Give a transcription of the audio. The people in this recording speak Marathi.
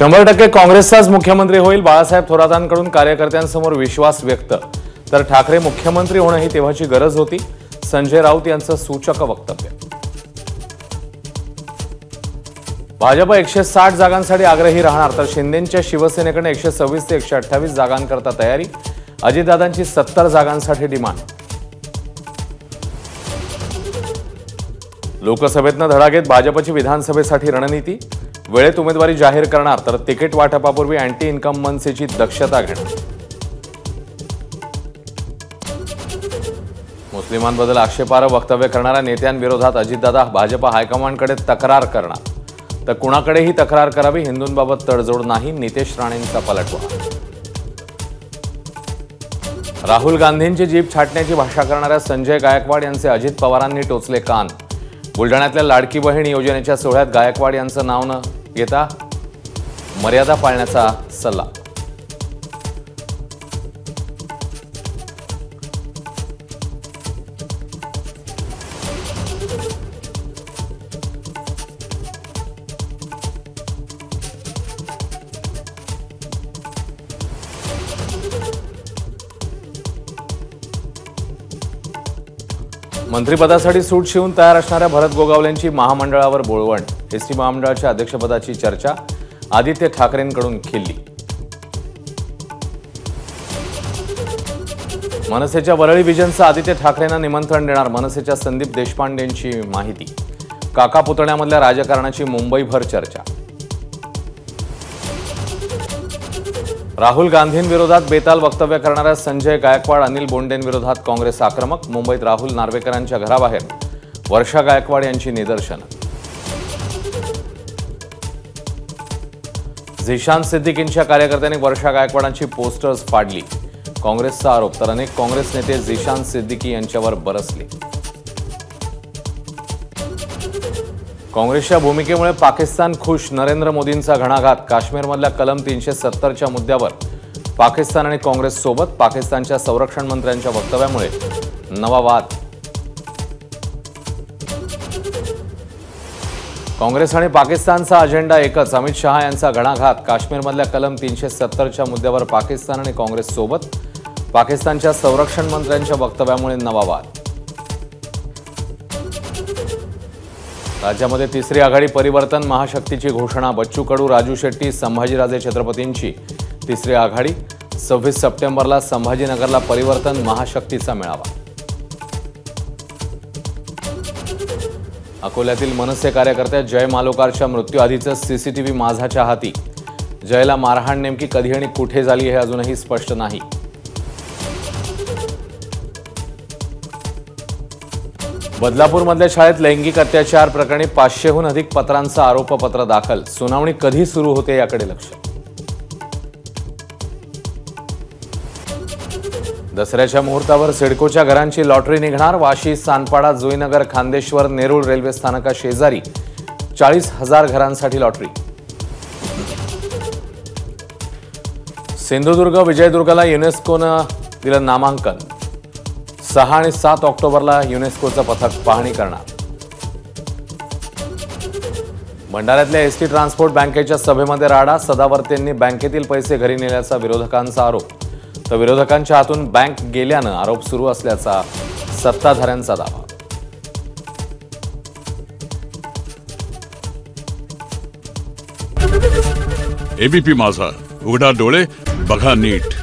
शंभर टक्के काँग्रेसचाच मुख्यमंत्री होईल बाळासाहेब थोरातांकडून कार्यकर्त्यांसमोर विश्वास व्यक्त. तर ठाकरे मुख्यमंत्री होणं ही तेव्हाची गरज होती. संजय राऊत यांचं सूचक वक्तव्य. भाजप एकशे साठ जागांसाठी आग्रही राहणार तर शिंदेच्या शिवसेनेकडे एकशे सव्वीस ते एकशे अठ्ठावीस जागांकरता तयारी. अजितदादांची सत्तर जागांसाठी डिमांड. लोकसभेतनं धडा घेत भाजपची विधानसभेसाठी रणनीती. वेळेत उमेदवारी जाहीर करणार तर तिकीट वाटपापूर्वी अँटी इन्कम मनसेची दक्षता घेणार. मुस्लिमांबद्दल आक्षेपार्ह वक्तव्य करणाऱ्या नेत्यांविरोधात अजितदादा भाजप हायकमांडकडे तक्रार करणार. तर कुणाकडेही तक्रार करावी हिंदूंबाबत तडजोड नाही नितेश राणेंचा पलटवार. राहुल गांधींची जीप छाटण्याची भाषा करणाऱ्या संजय गायकवाड यांचे अजित पवारांनी टोचले कान. बुलढाण्यातल्या लाडकी बहीण योजनेच्या सोहळ्यात गायकवाड यांचं नाव न घेता मर्यादा पाळण्याचा सल्ला. मंत्रिपदासाठी सूट शिवून तयार असणाऱ्या भरत गोगावलेंची महामंडळावर बोळवण. एस टी महामंडळाच्या अध्यक्षपदाची चर्चा आदित्य ठाकरेंकडून खिल्ली. मनसेच्या वरळी विजनचं आदित्य ठाकरेंना निमंत्रण देणार मनसेच्या संदीप देशपांडेंची माहिती. काका पुतण्यामधल्या राजकारणाची मुंबईभर चर्चा. राहुल गांधींविरोधात बेताल वक्तव्य करणाऱ्या संजय गायकवाड अनिल बोंडेंविरोधात काँग्रेस आक्रमक मुंबईत राहुल नार्वेकरांच्या घराबाहेर वर्षा गायकवाड यांची निदर्शनं. झिशान सिद्दीकींच्या कार्यकर्त्यांनी वर्षा गायकवाडांची पोस्टर्स फाडली. काँग्रेसचा आरोप तर अनेक काँग्रेस नेते झिशान सिद्दीकी यांच्यावर बरसले. काँग्रेसच्या भूमिकेमुळे पाकिस्तान खुश नरेंद्र मोदींचा घणाघात. काश्मीरमधल्या कलम तीनशे सत्तरच्या मुद्द्यावर. पाकिस्तान आणि काँग्रेससोबत पाकिस्तानच्या संरक्षण मंत्र्यांच्या वक्तव्यामुळे नवा वाद. काँग्रेस आणि पाकिस्तानचा अजेंडा एकच. अमित शहा यांचा घणाघात. काश्मीरमधल्या कलम तीनशे सत्तरच्या मुद्द्यावर पाकिस्तान आणि काँग्रेससोबत पाकिस्तानच्या संरक्षण मंत्र्यांच्या वक्तव्यामुळे नवा वाद. राज्यामध्ये तिसरी आघाडी परिवर्तन महाशक्तीची घोषणा बच्चू कडू राजू शेट्टी संभाजीराजे छत्रपतींची तिसरी आघाडी. सव्वीस सप्टेंबरला संभाजीनगरला परिवर्तन महाशक्तीचा मेळावा. अकोल्यातील मनसे कार्यकर्त्या जय मालोकारच्या मृत्यूआधीचं सीसीटीव्ही माझाच्या हाती. जयला मारहाण नेमकी कधी आणि कुठे झाली हे अजूनही स्पष्ट नाही. बदलापूरमधल्या शाळेत लैंगिक अत्याचार प्रकरणी पाचशेहून अधिक पत्रांचं आरोपपत्र दाखल. सुनावणी कधी सुरू होते याकडे लक्ष. दसऱ्याच्या मुहूर्तावर सिडकोच्या घरांची लॉटरी निघणार. वाशी सानपाडा जुईनगर खांदेश्वर नेरूळ रेल्वे स्थानका शेजारी चाळीस हजार घरांसाठी लॉटरी. सिंधुदुर्ग विजयदुर्गला युनेस्कोनं दिलं नामांकन. सहा आणि सात ऑक्टोबरला युनेस्कोचं पथक पाहणी करणार. भंडाऱ्यातल्या एस टी ट्रान्सपोर्ट बँकेच्या सभेमध्ये राडा सदावर्तेंनी बँकेतील पैसे घरी नेल्याचा विरोधकांचा आरोप. तर विरोधकांच्या हातून बँक गेल्यानं आरोप सुरू असल्याचा सत्ताधाऱ्यांचा दावा. एबीपी माझा. उघडा डोळे बघा नीट.